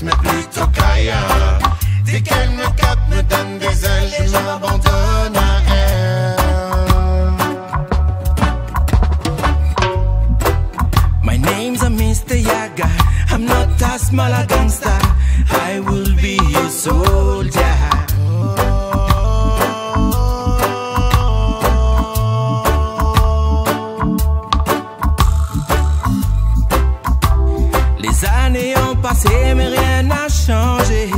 Plutôt qu'ailleurs. Qu'elle me capte, me donne des ailes, je m'abandonne à elle. My name's a Mr. Yaga, I'm not a small gangster. I will be your soldier. mais rien n'a changé.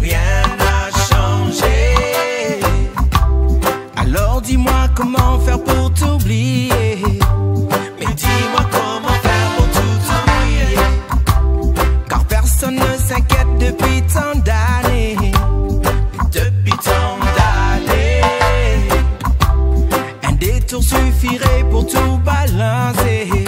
Rien n'a changé. Alors dis-moi comment faire pour t'oublier. Mais dis-moi comment faire pour tout oublier. Car personne ne s'inquiète depuis tant d'années. Depuis tant d'années. Un détour suffirait pour tout balancer.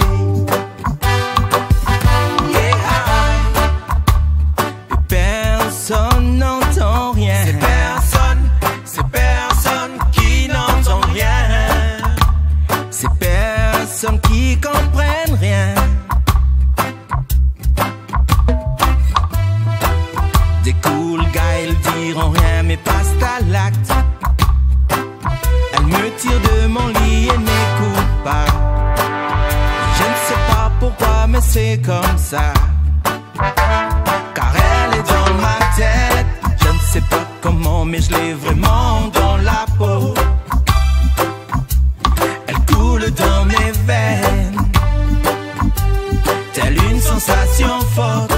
c'est comme ça. Car elle est dans ma tête. Je ne sais pas comment, mais je l'ai vraiment dans la peau. Elle coule dans mes veines. Telle une sensation forte.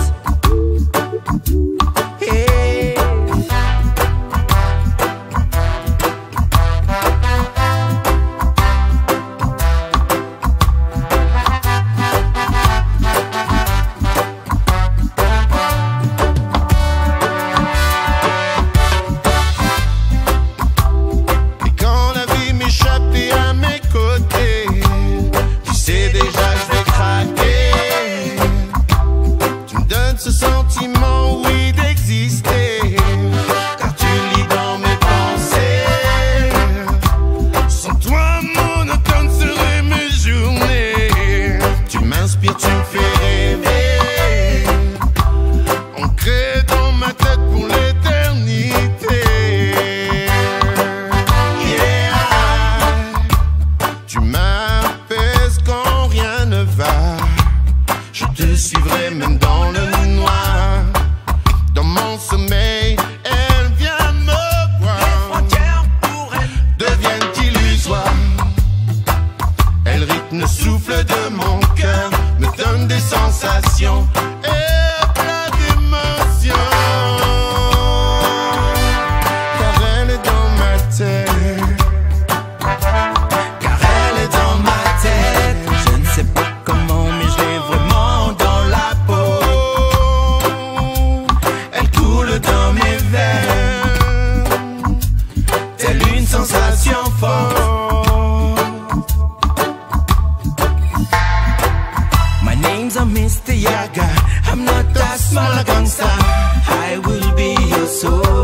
Sometimes I miss the yaga. I'm not that small a gangster. I will be your soul.